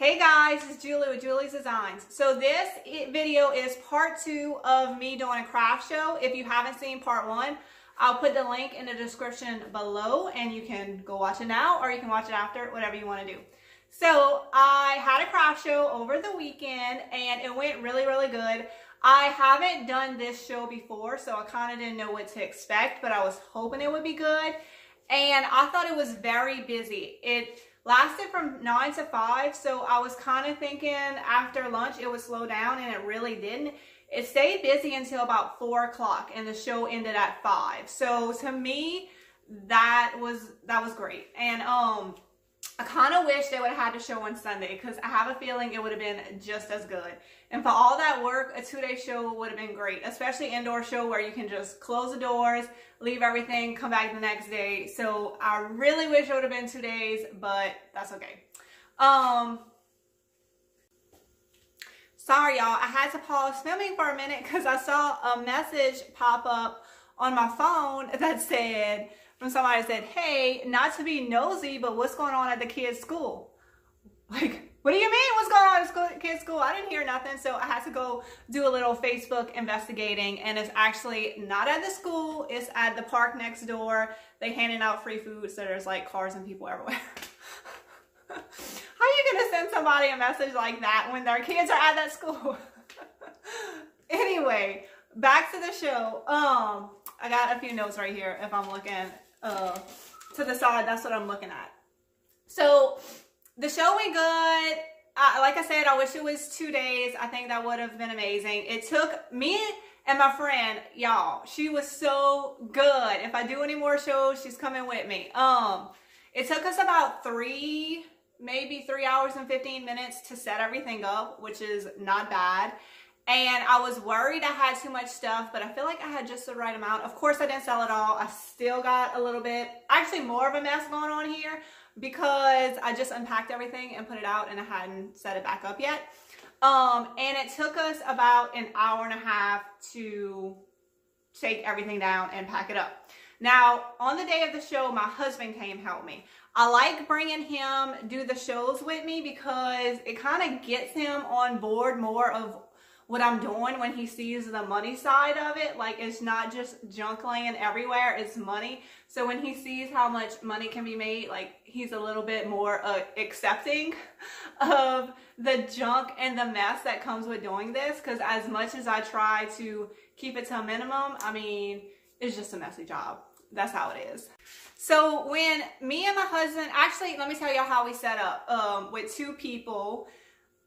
Hey guys, it's Julie with Julie's Designs. So this video is part two of me doing a craft show. If you haven't seen part one, I'll put the link in the description below and you can go watch it now or you can watch it after, whatever you want to do. So I had a craft show over the weekend and it went really, really good. I haven't done this show before, so I kind of didn't know what to expect, but I was hoping it would be good. And I thought it was very busy. It lasted from 9 to 5, so I was kind of thinking after lunch it would slow down, and it really didn't. It stayed busy until about 4 o'clock, and the show ended at 5. So to me, that was that was great. And um I kind of wish they would have had the show on Sunday because I have a feeling it would have been just as good. And for all that work, a two-day show would have been great, especially indoor show where you can just close the doors, leave everything, come back the next day. So I really wish it would have been two days, but that's okay. Um, sorry, y'all. I had to pause filming for a minute because I saw a message pop up on my phone that said, from somebody said, hey, not to be nosy, but what's going on at the kid's school? Like, what do you mean what's going on at school, kid's school? I didn't hear nothing, so I had to go do a little Facebook investigating, and it's actually not at the school, it's at the park next door. They handing out free food, so there's like cars and people everywhere. How are you gonna send somebody a message like that when their kids are at that school? anyway, back to the show. Um, I got a few notes right here if I'm looking uh, to the side. That's what I'm looking at. So the show went good. Uh, like I said, I wish it was two days. I think that would have been amazing. It took me and my friend, y'all. She was so good. If I do any more shows, she's coming with me. Um, it took us about three, maybe three hours and 15 minutes to set everything up, which is not bad. And I was worried I had too much stuff, but I feel like I had just the right amount. Of course, I didn't sell it all. I still got a little bit, actually more of a mess going on here because I just unpacked everything and put it out and I hadn't set it back up yet. Um, and it took us about an hour and a half to take everything down and pack it up. Now, on the day of the show, my husband came help me. I like bringing him do the shows with me because it kind of gets him on board more of what I'm doing when he sees the money side of it. Like it's not just junk laying everywhere, it's money. So when he sees how much money can be made, like he's a little bit more uh, accepting of the junk and the mess that comes with doing this. Cause as much as I try to keep it to a minimum, I mean, it's just a messy job. That's how it is. So when me and my husband, actually, let me tell y'all how we set up um, with two people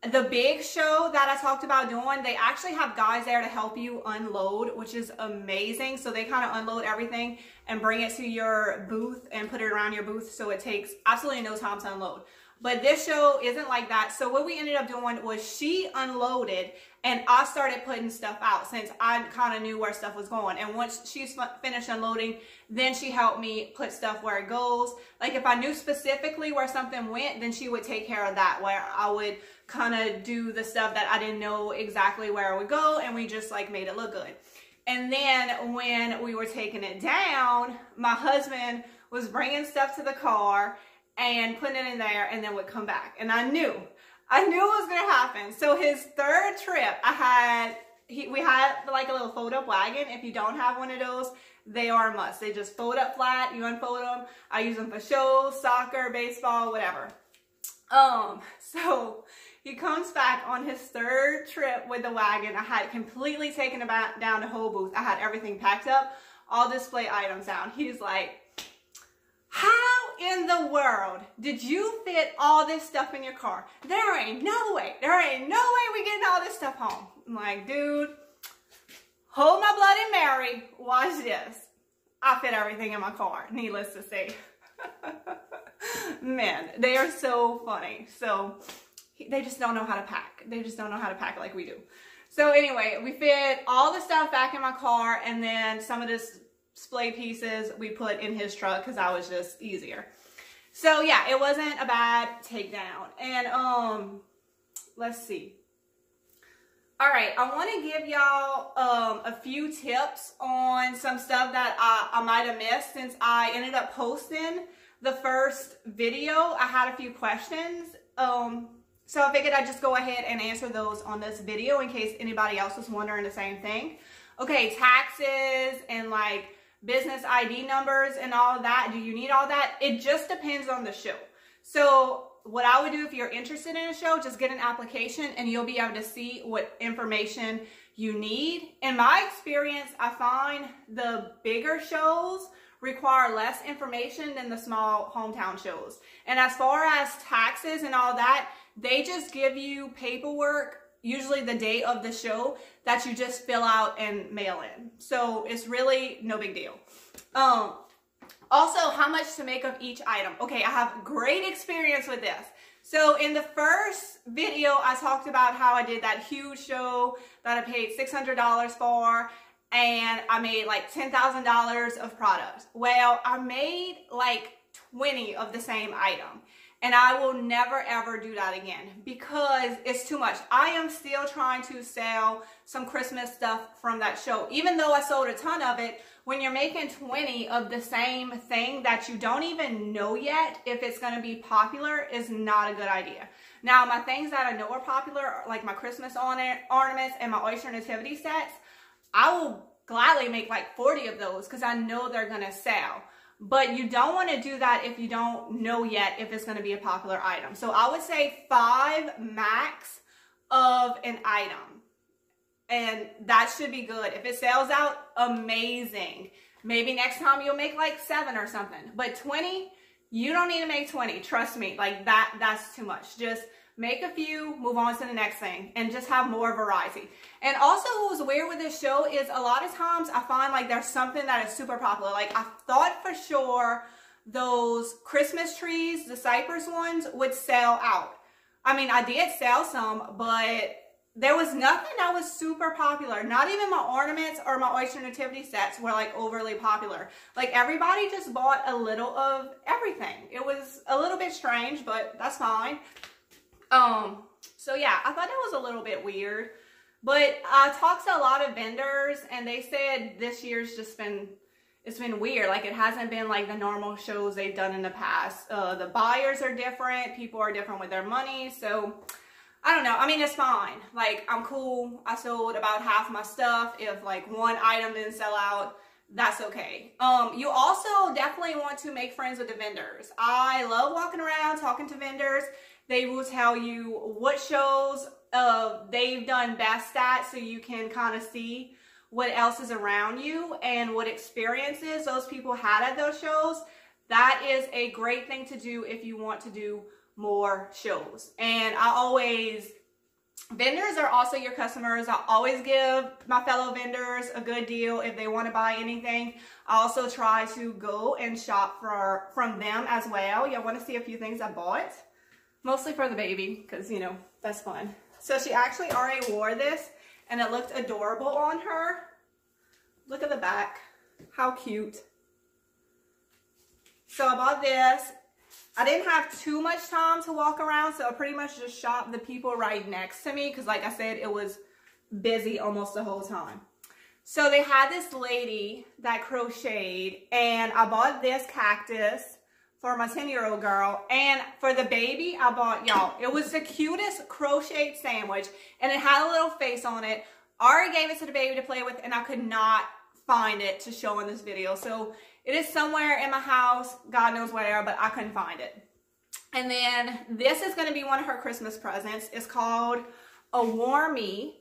the big show that I talked about doing, they actually have guys there to help you unload, which is amazing. So they kind of unload everything and bring it to your booth and put it around your booth so it takes absolutely no time to unload. But this show isn't like that. So what we ended up doing was she unloaded and I started putting stuff out since I kind of knew where stuff was going. And once she finished unloading, then she helped me put stuff where it goes. Like if I knew specifically where something went, then she would take care of that where I would kind of do the stuff that I didn't know exactly where it would go and we just like made it look good. And then when we were taking it down, my husband was bringing stuff to the car and putting it in there and then would come back. And I knew, I knew it was to happen. So his third trip, I had, he, we had like a little fold up wagon. If you don't have one of those, they are a must. They just fold up flat, you unfold them. I use them for shows, soccer, baseball, whatever. Um, so he comes back on his third trip with the wagon. I had completely taken about down the whole booth. I had everything packed up, all display items down. He's like, how in the world did you fit all this stuff in your car? There ain't no way. There ain't no way we getting all this stuff home. I'm like, dude, hold my Bloody Mary. Watch this. I fit everything in my car, needless to say. Man, they are so funny. So they just don't know how to pack. They just don't know how to pack like we do. So anyway, we fit all the stuff back in my car and then some of this display pieces we put in his truck because that was just easier. So yeah, it wasn't a bad takedown. And um, let's see. All right, I want to give y'all um, a few tips on some stuff that I, I might have missed since I ended up posting the first video. I had a few questions. Um, So I figured I'd just go ahead and answer those on this video in case anybody else was wondering the same thing. Okay, taxes and like business ID numbers and all that. Do you need all that? It just depends on the show. So what I would do if you're interested in a show, just get an application and you'll be able to see what information you need. In my experience, I find the bigger shows require less information than the small hometown shows. And as far as taxes and all that, they just give you paperwork usually the day of the show that you just fill out and mail in. So it's really no big deal. Um, also, how much to make of each item. Okay, I have great experience with this. So in the first video, I talked about how I did that huge show that I paid $600 for and I made like $10,000 of products. Well, I made like 20 of the same item. And I will never ever do that again because it's too much. I am still trying to sell some Christmas stuff from that show. Even though I sold a ton of it, when you're making 20 of the same thing that you don't even know yet if it's going to be popular is not a good idea. Now, my things that I know are popular, like my Christmas ornaments and my oyster nativity sets, I will gladly make like 40 of those because I know they're going to sell. But you don't want to do that if you don't know yet if it's going to be a popular item. So I would say five max of an item. And that should be good. If it sells out, amazing. Maybe next time you'll make like seven or something. But 20, you don't need to make 20. Trust me. Like that, that's too much. Just make a few, move on to the next thing, and just have more variety. And also what was weird with this show is a lot of times I find like there's something that is super popular. Like I thought for sure those Christmas trees, the cypress ones, would sell out. I mean, I did sell some, but there was nothing that was super popular. Not even my ornaments or my oyster nativity sets were like overly popular. Like everybody just bought a little of everything. It was a little bit strange, but that's fine. Um, so yeah, I thought that was a little bit weird. But I talked to a lot of vendors and they said this year's just been, it's been weird. Like it hasn't been like the normal shows they've done in the past. Uh, the buyers are different. People are different with their money. So I don't know. I mean, it's fine. Like I'm cool. I sold about half my stuff. If like one item didn't sell out, that's okay. Um, you also definitely want to make friends with the vendors. I love walking around, talking to vendors they will tell you what shows uh, they've done best at so you can kind of see what else is around you and what experiences those people had at those shows. That is a great thing to do if you want to do more shows. And I always, vendors are also your customers. I always give my fellow vendors a good deal if they want to buy anything. I also try to go and shop for from them as well. Y'all want to see a few things I bought? Mostly for the baby because, you know, that's fun. So she actually already wore this and it looked adorable on her. Look at the back. How cute. So I bought this. I didn't have too much time to walk around, so I pretty much just shopped the people right next to me because like I said, it was busy almost the whole time. So they had this lady that crocheted and I bought this cactus for my 10 year old girl. And for the baby, I bought y'all. It was the cutest crocheted sandwich and it had a little face on it. Ari gave it to the baby to play with and I could not find it to show in this video. So it is somewhere in my house, God knows where, but I couldn't find it. And then this is going to be one of her Christmas presents. It's called a Warmy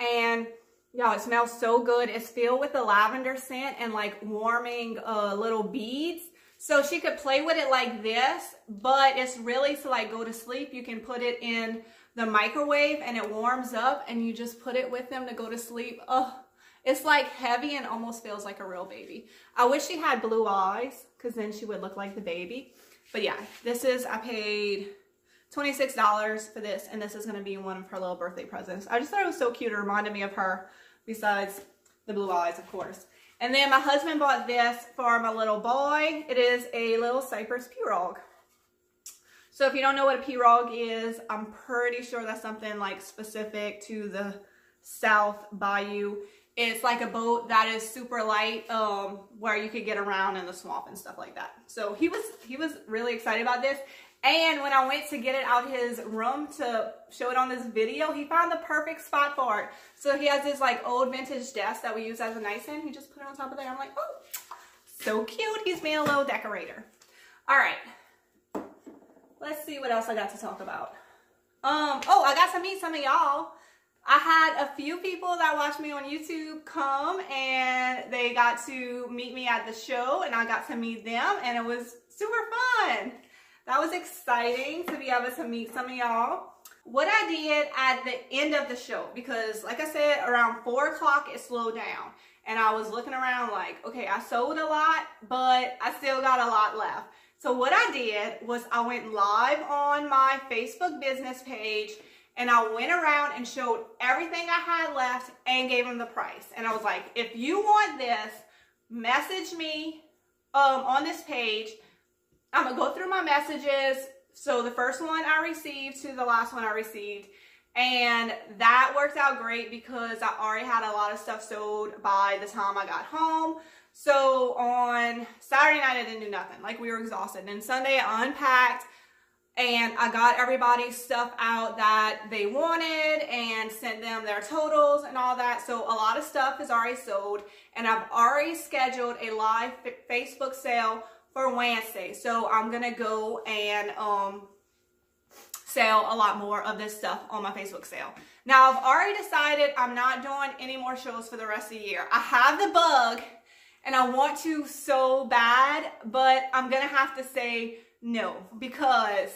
and y'all it smells so good. It's filled with the lavender scent and like warming uh, little beads. So she could play with it like this, but it's really to like go to sleep. You can put it in the microwave and it warms up and you just put it with them to go to sleep. Oh, it's like heavy and almost feels like a real baby. I wish she had blue eyes because then she would look like the baby. But yeah, this is, I paid $26 for this and this is going to be one of her little birthday presents. I just thought it was so cute. It reminded me of her besides the blue eyes, of course. And then my husband bought this for my little boy. It is a little Cypress pirogue. So if you don't know what a pirogue is, I'm pretty sure that's something like specific to the South Bayou. It's like a boat that is super light, um, where you could get around in the swamp and stuff like that. So he was he was really excited about this. And when I went to get it out of his room to show it on this video, he found the perfect spot for it. So he has this like old vintage desk that we use as a nightstand. He just put it on top of there. I'm like, oh, so cute. He's being a little decorator. All right. Let's see what else I got to talk about. Um, oh, I got to meet some of y'all. I had a few people that watched me on YouTube come and they got to meet me at the show and I got to meet them and it was super fun. That was exciting to be able to meet some of y'all. What I did at the end of the show, because like I said, around four o'clock it slowed down. And I was looking around like, okay, I sold a lot, but I still got a lot left. So what I did was I went live on my Facebook business page and I went around and showed everything I had left and gave them the price. And I was like, if you want this, message me um, on this page I'm gonna go through my messages. So the first one I received to the last one I received. And that worked out great because I already had a lot of stuff sold by the time I got home. So on Saturday night, I didn't do nothing. Like we were exhausted. And Sunday, I unpacked and I got everybody's stuff out that they wanted and sent them their totals and all that. So a lot of stuff is already sold and I've already scheduled a live Facebook sale for Wednesday. So I'm going to go and um, sell a lot more of this stuff on my Facebook sale. Now, I've already decided I'm not doing any more shows for the rest of the year. I have the bug and I want to so bad, but I'm going to have to say no because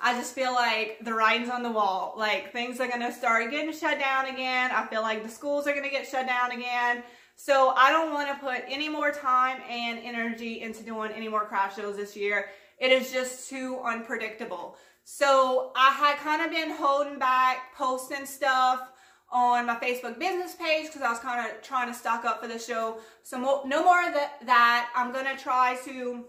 I just feel like the writing's on the wall. Like things are going to start getting shut down again. I feel like the schools are going to get shut down again. So I don't want to put any more time and energy into doing any more craft shows this year. It is just too unpredictable. So I had kind of been holding back posting stuff on my Facebook business page because I was kind of trying to stock up for the show. So no more of that. I'm going to try to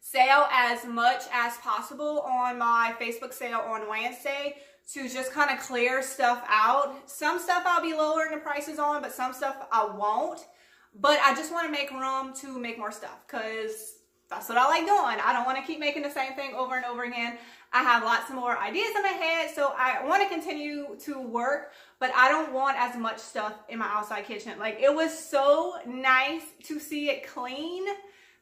sell as much as possible on my Facebook sale on Wednesday to just kind of clear stuff out. Some stuff I'll be lowering the prices on, but some stuff I won't. But I just want to make room to make more stuff because that's what I like doing. I don't want to keep making the same thing over and over again. I have lots more ideas in my head, so I want to continue to work, but I don't want as much stuff in my outside kitchen. Like, it was so nice to see it clean,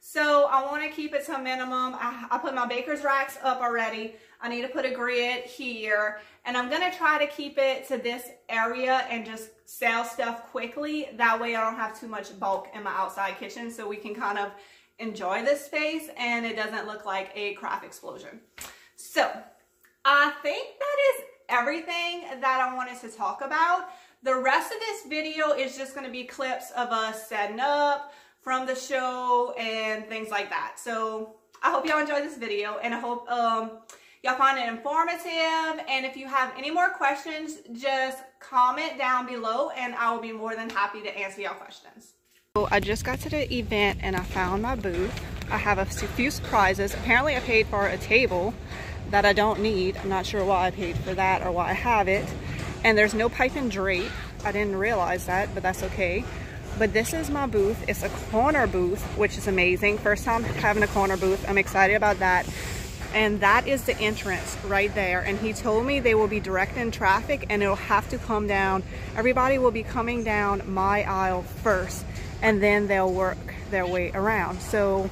so I want to keep it to a minimum. I, I put my baker's racks up already. I need to put a grid here, and I'm gonna try to keep it to this area and just sell stuff quickly. That way I don't have too much bulk in my outside kitchen so we can kind of enjoy this space and it doesn't look like a craft explosion. So I think that is everything that I wanted to talk about. The rest of this video is just gonna be clips of us setting up from the show and things like that. So I hope y'all enjoyed this video and I hope um, Y'all find it informative. And if you have any more questions, just comment down below and I will be more than happy to answer y'all questions. So I just got to the event and I found my booth. I have a few surprises. Apparently I paid for a table that I don't need. I'm not sure why I paid for that or why I have it. And there's no pipe and drape. I didn't realize that, but that's okay. But this is my booth. It's a corner booth, which is amazing. First time having a corner booth. I'm excited about that. And that is the entrance right there. And he told me they will be directing traffic and it'll have to come down. Everybody will be coming down my aisle first and then they'll work their way around. So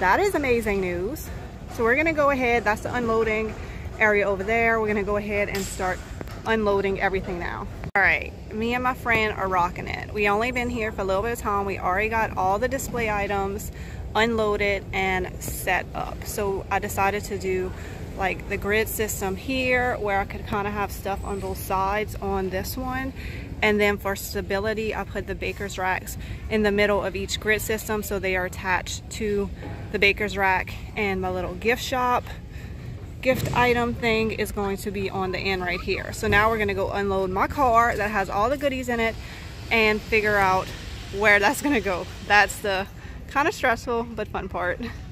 that is amazing news. So we're gonna go ahead. That's the unloading area over there. We're gonna go ahead and start unloading everything now all right me and my friend are rocking it we only been here for a little bit of time we already got all the display items unloaded and set up. So I decided to do like the grid system here where I could kind of have stuff on both sides on this one. And then for stability, I put the baker's racks in the middle of each grid system so they are attached to the baker's rack and my little gift shop gift item thing is going to be on the end right here. So now we're gonna go unload my car that has all the goodies in it and figure out where that's gonna go. That's the kind of stressful, but fun part.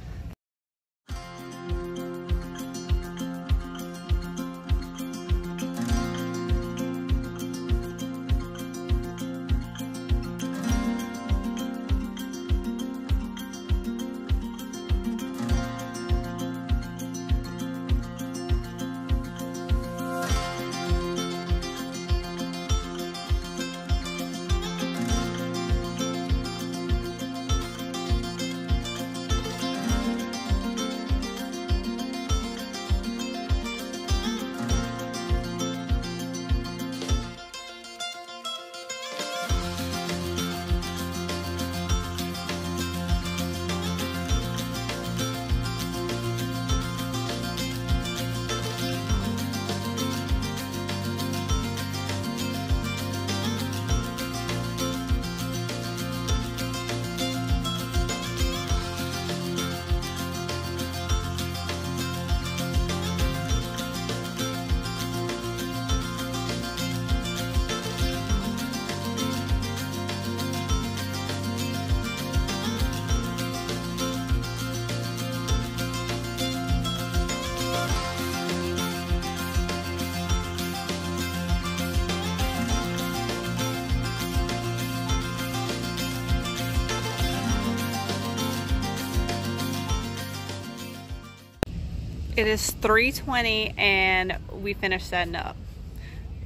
It is 3.20 and we finished setting up.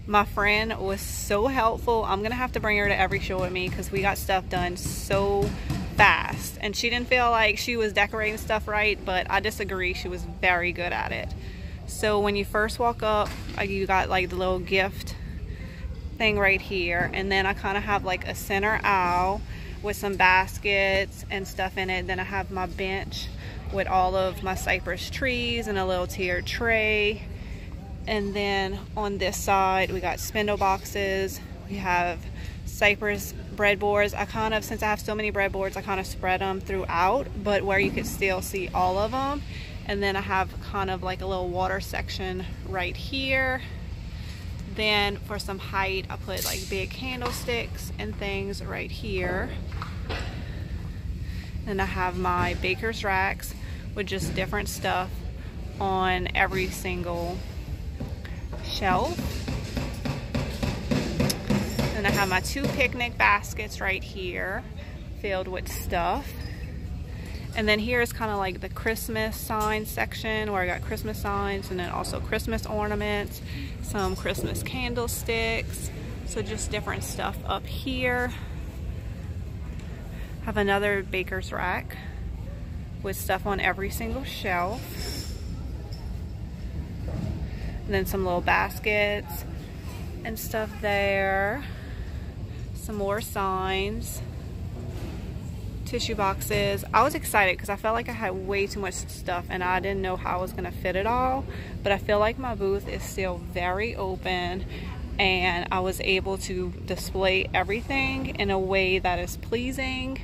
My friend was so helpful. I'm gonna have to bring her to every show with me because we got stuff done so fast. And she didn't feel like she was decorating stuff right, but I disagree. She was very good at it. So when you first walk up, uh, you got like the little gift thing right here. And then I kind of have like a center aisle with some baskets and stuff in it. Then I have my bench with all of my cypress trees and a little tiered tray. And then on this side, we got spindle boxes. We have cypress breadboards. I kind of, since I have so many breadboards, I kind of spread them throughout, but where you could still see all of them. And then I have kind of like a little water section right here. Then for some height, I put like big candlesticks and things right here. Then I have my baker's racks with just different stuff on every single shelf. Then I have my two picnic baskets right here filled with stuff. And then here is kind of like the Christmas sign section where I got Christmas signs and then also Christmas ornaments, some Christmas candlesticks. So just different stuff up here. Have another baker's rack with stuff on every single shelf. And then some little baskets and stuff there. Some more signs. Tissue boxes. I was excited because I felt like I had way too much stuff and I didn't know how I was going to fit it all. But I feel like my booth is still very open and I was able to display everything in a way that is pleasing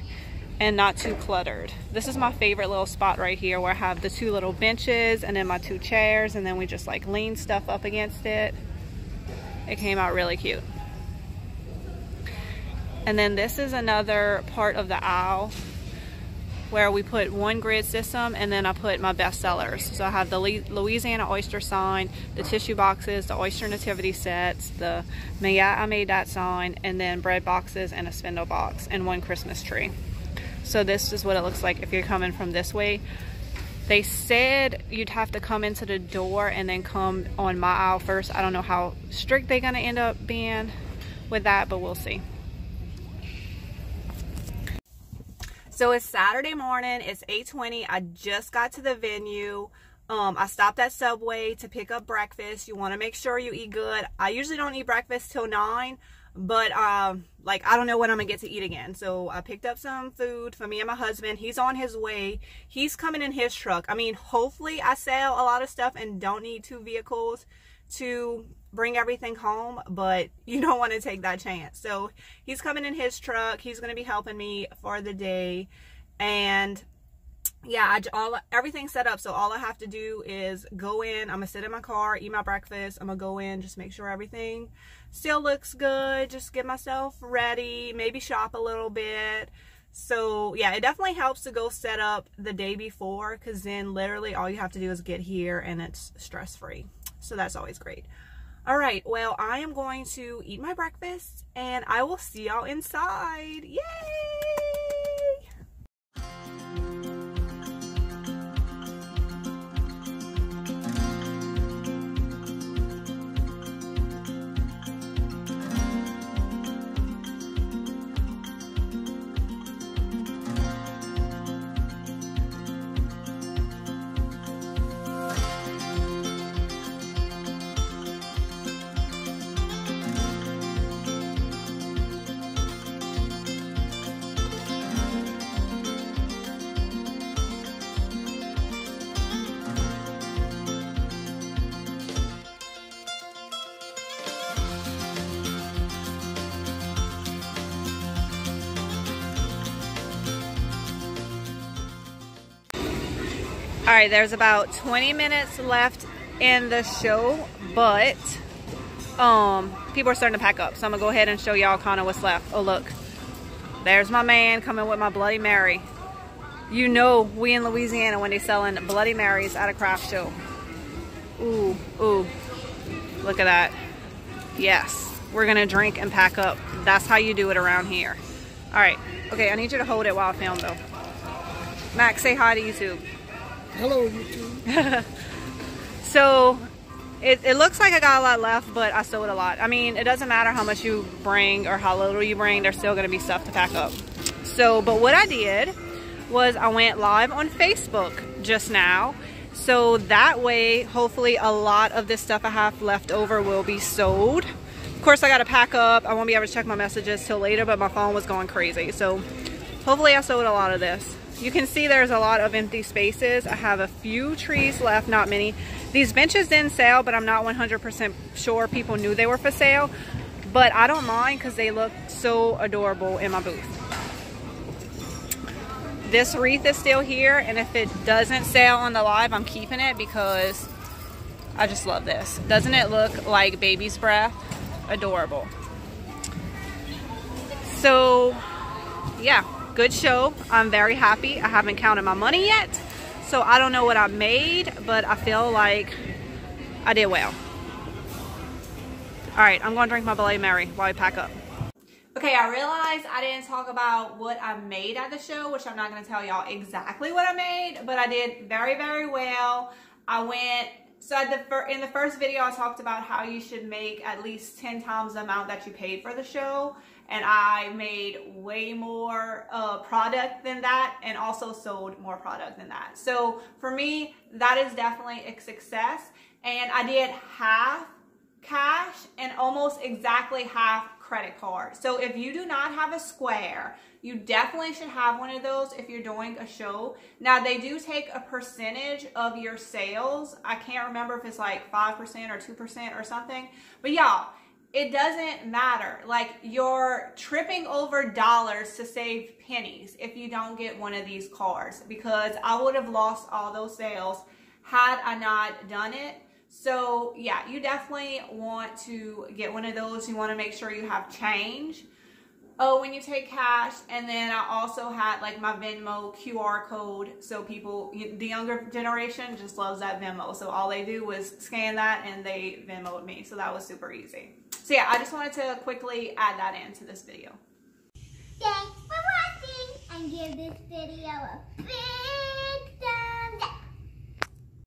and not too cluttered. This is my favorite little spot right here where I have the two little benches and then my two chairs and then we just like lean stuff up against it. It came out really cute. And then this is another part of the aisle where we put one grid system and then I put my best sellers. So I have the Louisiana oyster sign, the tissue boxes, the oyster nativity sets, the May I made that sign, and then bread boxes and a spindle box and one Christmas tree. So this is what it looks like if you're coming from this way. They said you'd have to come into the door and then come on my aisle first. I don't know how strict they're gonna end up being with that, but we'll see. So it's Saturday morning, it's 8.20. I just got to the venue. Um, I stopped at Subway to pick up breakfast. You wanna make sure you eat good. I usually don't eat breakfast till nine, but um like i don't know when i'm gonna get to eat again so i picked up some food for me and my husband he's on his way he's coming in his truck i mean hopefully i sell a lot of stuff and don't need two vehicles to bring everything home but you don't want to take that chance so he's coming in his truck he's going to be helping me for the day and yeah, I, all everything's set up. So all I have to do is go in. I'm gonna sit in my car, eat my breakfast. I'm gonna go in, just make sure everything still looks good. Just get myself ready. Maybe shop a little bit. So yeah, it definitely helps to go set up the day before because then literally all you have to do is get here and it's stress free. So that's always great. All right, well, I am going to eat my breakfast and I will see y'all inside. Yay! Right, there's about 20 minutes left in the show, but um, people are starting to pack up. So I'm gonna go ahead and show y'all kind of what's left. Oh, look, there's my man coming with my Bloody Mary. You know we in Louisiana when they selling Bloody Marys at a craft show. Ooh, ooh, look at that. Yes, we're gonna drink and pack up. That's how you do it around here. All right, okay, I need you to hold it while I film though. Max, say hi to YouTube. Hello, YouTube. So it, it looks like I got a lot left, but I sold a lot. I mean, it doesn't matter how much you bring or how little you bring, there's still gonna be stuff to pack up. So, but what I did was I went live on Facebook just now. So that way, hopefully a lot of this stuff I have left over will be sold. Of course, I gotta pack up. I won't be able to check my messages till later, but my phone was going crazy. So hopefully I sold a lot of this. You can see there's a lot of empty spaces. I have a few trees left, not many. These benches didn't sell, but I'm not 100% sure people knew they were for sale. But I don't mind because they look so adorable in my booth. This wreath is still here, and if it doesn't sell on the live, I'm keeping it because I just love this. Doesn't it look like baby's breath? Adorable. So, yeah, good show. I'm very happy. I haven't counted my money yet. So I don't know what I made, but I feel like I did well. All right, I'm gonna drink my Bloody Mary while I pack up. Okay, I realized I didn't talk about what I made at the show, which I'm not gonna tell y'all exactly what I made, but I did very, very well. I went, so the, in the first video, I talked about how you should make at least 10 times the amount that you paid for the show and I made way more uh, product than that and also sold more product than that. So for me, that is definitely a success. And I did half cash and almost exactly half credit card. So if you do not have a Square, you definitely should have one of those if you're doing a show. Now they do take a percentage of your sales. I can't remember if it's like 5% or 2% or something. But y'all, it doesn't matter. Like you're tripping over dollars to save pennies if you don't get one of these cards because I would have lost all those sales had I not done it. So yeah, you definitely want to get one of those. You want to make sure you have change. Oh, when you take cash, and then I also had like my Venmo QR code, so people, the younger generation just loves that Venmo. So all they do was scan that and they Venmoed me. So that was super easy. So yeah, I just wanted to quickly add that into this video. Thanks for watching and give this video a big thumbs up.